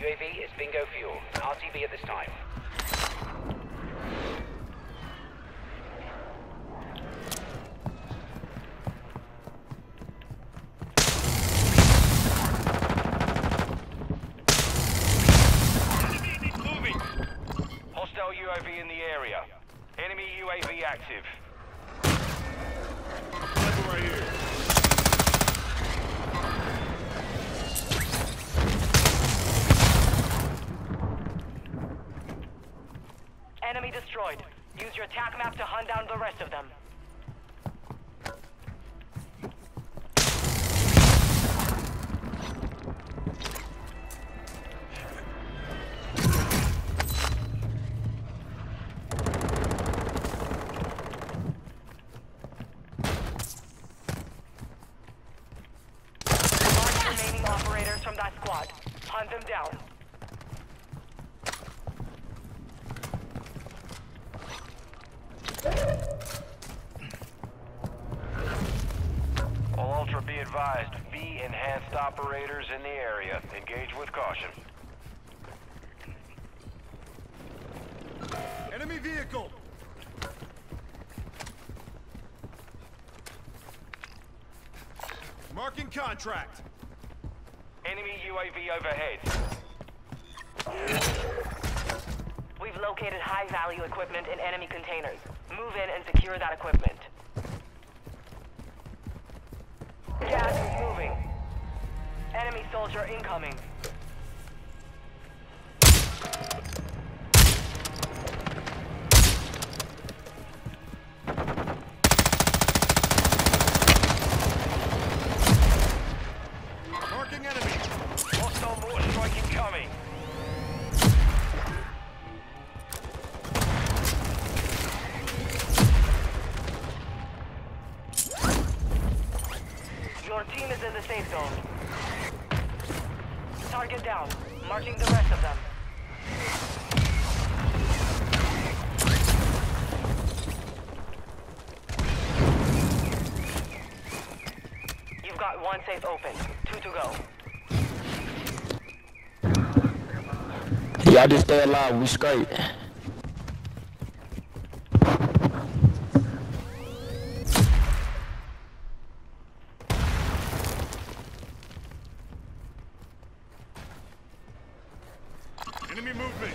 UAV is bingo fuel. RTB at this time. Hostile UAV in the area. Enemy UAV active. Sniper right here. Enemy destroyed. Use your attack map to hunt down the rest of them. Mark remaining operators from that squad. Hunt them down. Vehicle. Marking contract. Enemy UAV overhead. We've located high-value equipment in enemy containers. Move in and secure that equipment. Gas is moving. Enemy soldier incoming. Target down. Marking the rest of them. You've got one safe open. Two to go. Y'all just stay alive, we straight. Enemy movement.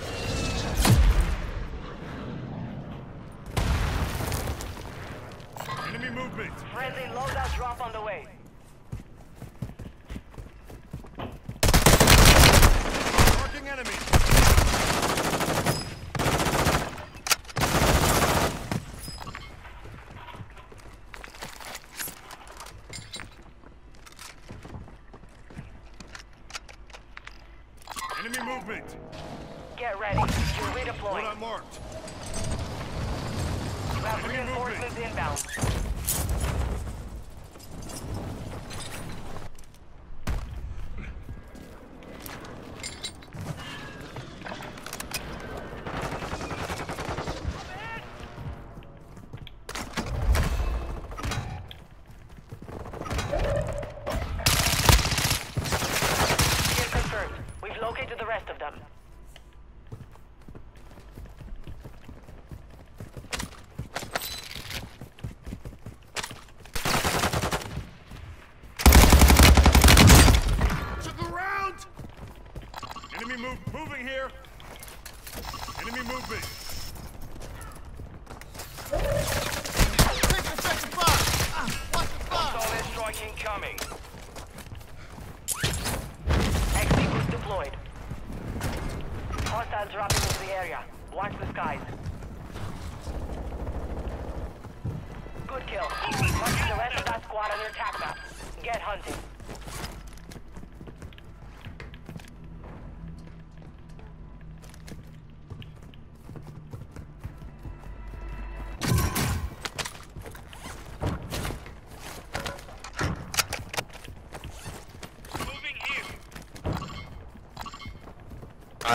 Enemy movement. Friendly loadout drop on the way. Marking enemy. Enemy movement. Get ready. You're redeploying. on marked. You have reinforcements inbound. Kill confirmed. We've located the rest of them. Took a round. Enemy move moving here. Enemy movement.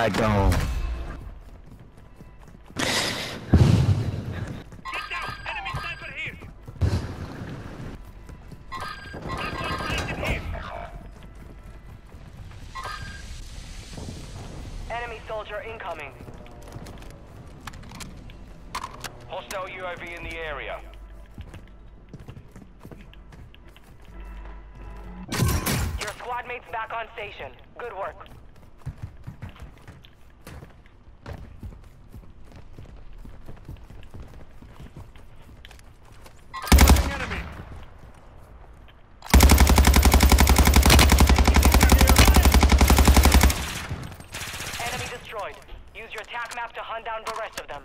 Alright, gone. Get down. Enemy sniper here. Got one planted here. soldier incoming. Hostile UAV in the area. Your squad mates back on station. Good work. Moving enemy. Enemy destroyed. Use your attack map to hunt down the rest of them.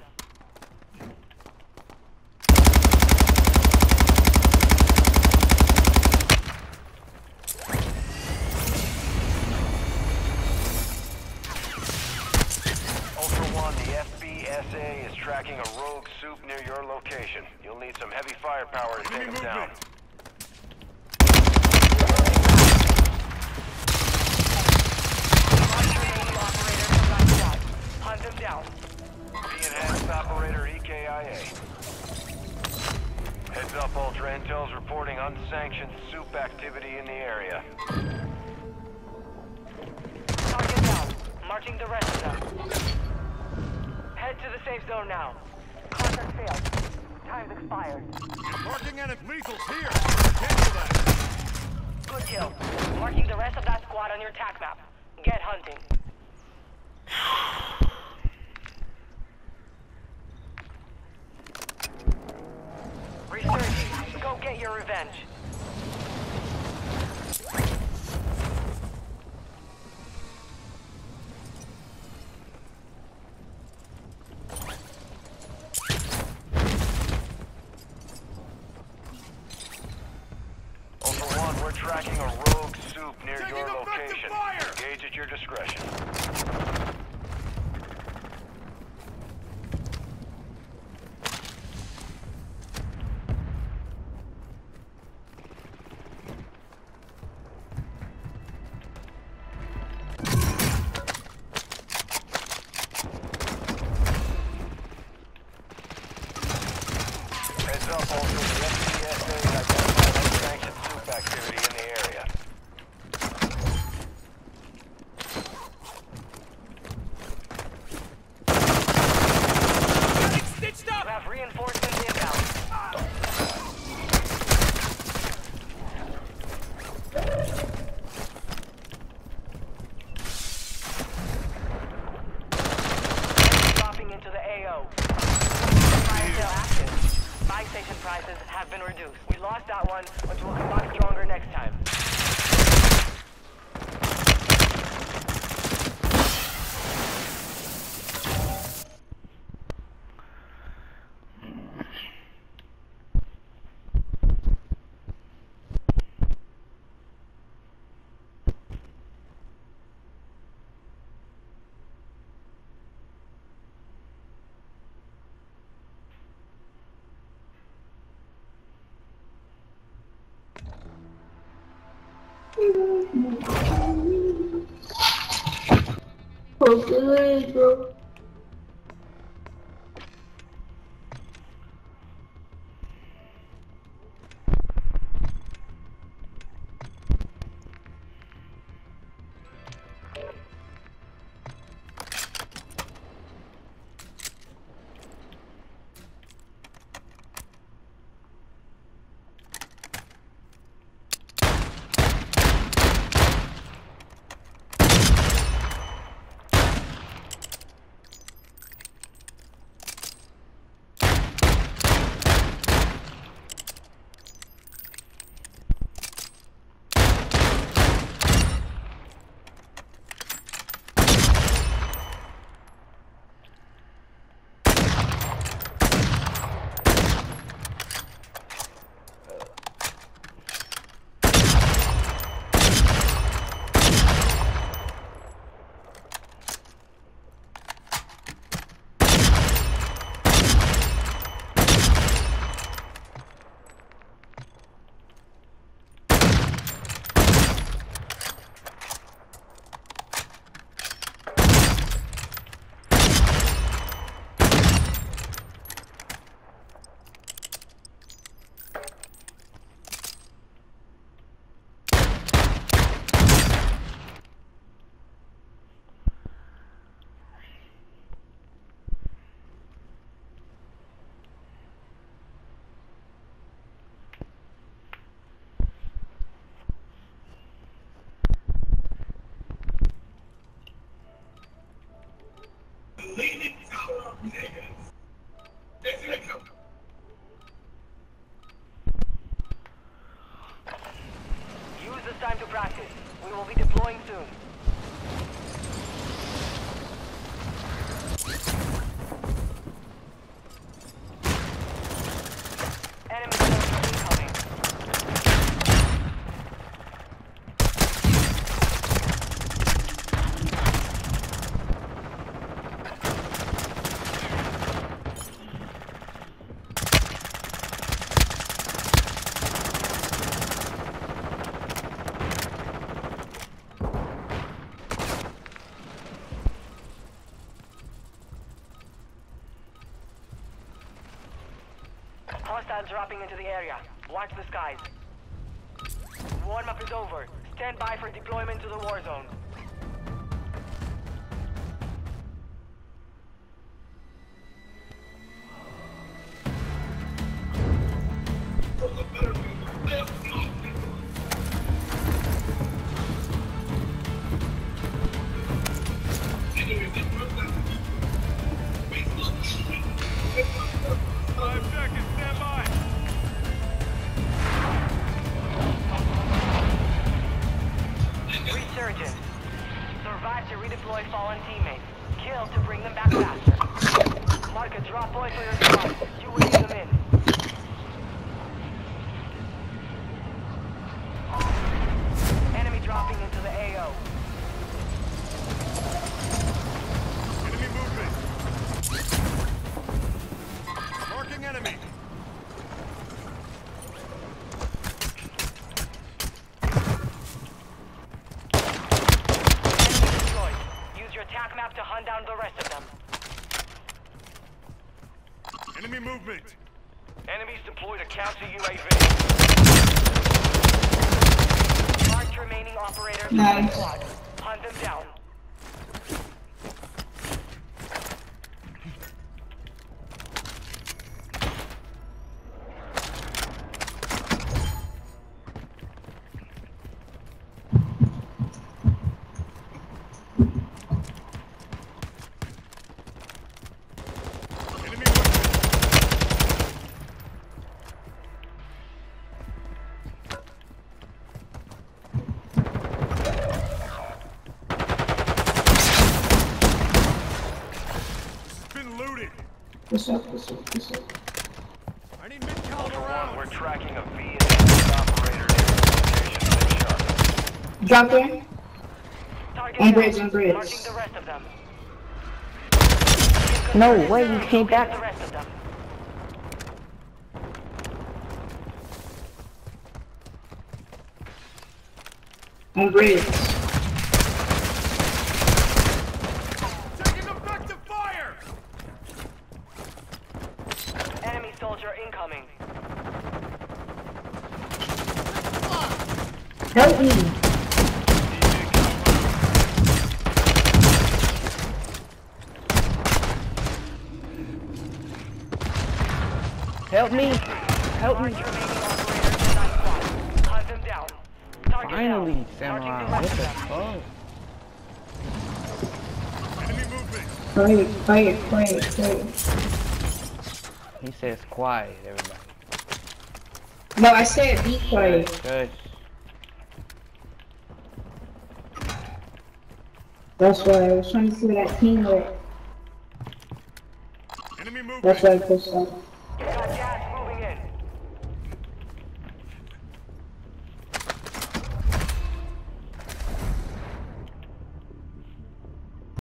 Ultra One, the FBSA is tracking a rogue soup near your location. You'll need some heavy firepower to take him down. movement. Mark your remaining operators from that squad. Hunt them down. P-Enhanced Operator E EKIA. Heads up, Ultra Intel's reporting unsanctioned soup activity in the area. Target down. Marching the rest of them. Head to the safe zone now. Contract failed. Time's expired. Marking enemy. Lethal's here. Cancel that. Good kill. Marking the rest of that squad on your attack map. Get hunting. Resurging. Go get your revenge. Ultra One, we're tracking a rogue soup near Taking your location. fire! Engage at your discretion. Heads up, Ultra. The FBSA identified unsanctioned soup activity in the area. Stitched You have reinforcements inbound. Dropping into the AO. Fire sale active. Buy station prices have been reduced. We lost that one, but we'll come back stronger next time. Poquito. We will be deploying soon. Enemy soldier incoming. Hostiles dropping into the area. Watch the skies. Warm-up is over. Stand by for deployment to the war zone. You will lead them in. Enemy dropping into the AO. Enemy movement. Marking enemy. Enemy destroyed. Use your attack map to hunt down the rest of them. Enemy movement. Enemies deployed a counter UAV. Marked remaining operators Nice. squad. Hunt them down. I need mid-caliber One, we're rounds. tracking a Vietnamese operator near your location. Stay sharp. Drop there. Target On bridge, on bridge. Marking the rest of them. No way, you came Locate back. The rest of them. On bridge. Taking effective fire. Enemy soldier incoming. Help me. Help me! Help me! Marked remaining operators in that squad. Hunt them down. Target Finally. Samurai. What the the rest of them. fuck? Enemy movement. Quiet, quiet, quiet, quiet. He says quiet, everybody. No, I said be quiet. Good. That's why I was trying to see that teamwork. Enemy. That's why I pushed up.